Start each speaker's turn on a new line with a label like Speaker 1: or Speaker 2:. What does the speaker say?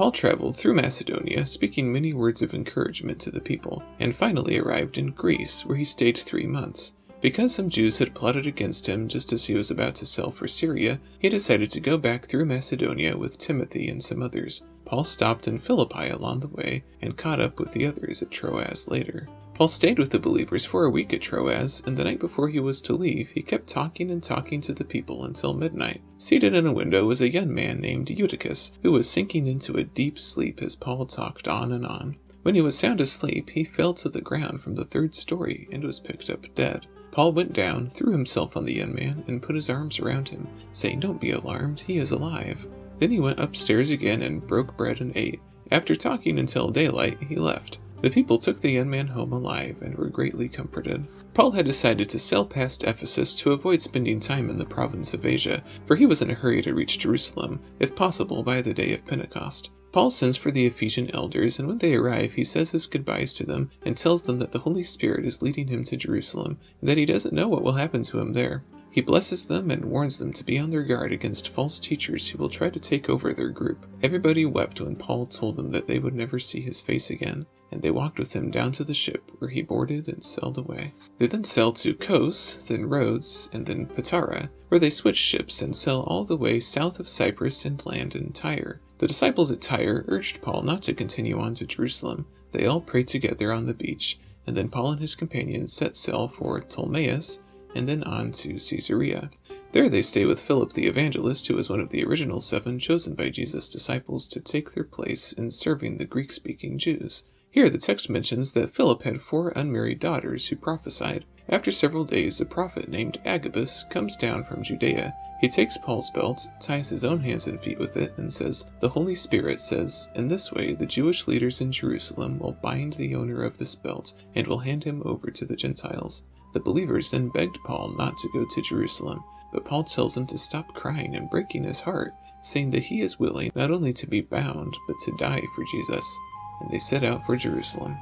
Speaker 1: Paul traveled through Macedonia, speaking many words of encouragement to the people, and finally arrived in Greece, where he stayed three months. Because some Jews had plotted against him just as he was about to sail for Syria, he decided to go back through Macedonia with Timothy and some others. Paul stopped in Philippi along the way and caught up with the others at Troas later. Paul stayed with the believers for a week at Troas, and the night before he was to leave, he kept talking and talking to the people until midnight. Seated in a window was a young man named Eutychus, who was sinking into a deep sleep as Paul talked on and on. When he was sound asleep, he fell to the ground from the third story and was picked up dead. Paul went down, threw himself on the young man, and put his arms around him, saying, Don't be alarmed, he is alive. Then he went upstairs again and broke bread and ate. After talking until daylight, he left. The people took the young man home alive and were greatly comforted. Paul had decided to sail past Ephesus to avoid spending time in the province of Asia, for he was in a hurry to reach Jerusalem, if possible by the day of Pentecost. Paul sends for the Ephesian elders, and when they arrive, he says his goodbyes to them and tells them that the Holy Spirit is leading him to Jerusalem, and that he doesn't know what will happen to him there. He blesses them and warns them to be on their guard against false teachers who will try to take over their group. Everybody wept when Paul told them that they would never see his face again and they walked with him down to the ship, where he boarded and sailed away. They then sailed to Kos, then Rhodes, and then Patara, where they switched ships and sailed all the way south of Cyprus and land in Tyre. The disciples at Tyre urged Paul not to continue on to Jerusalem. They all prayed together on the beach, and then Paul and his companions set sail for Ptolemais, and then on to Caesarea. There they stay with Philip the evangelist, who was one of the original seven chosen by Jesus' disciples to take their place in serving the Greek speaking Jews. Here the text mentions that Philip had four unmarried daughters who prophesied. After several days, a prophet named Agabus comes down from Judea. He takes Paul's belt, ties his own hands and feet with it, and says, The Holy Spirit says, In this way the Jewish leaders in Jerusalem will bind the owner of this belt and will hand him over to the Gentiles. The believers then begged Paul not to go to Jerusalem, but Paul tells them to stop crying and breaking his heart, saying that he is willing not only to be bound, but to die for Jesus and they set out for Jerusalem.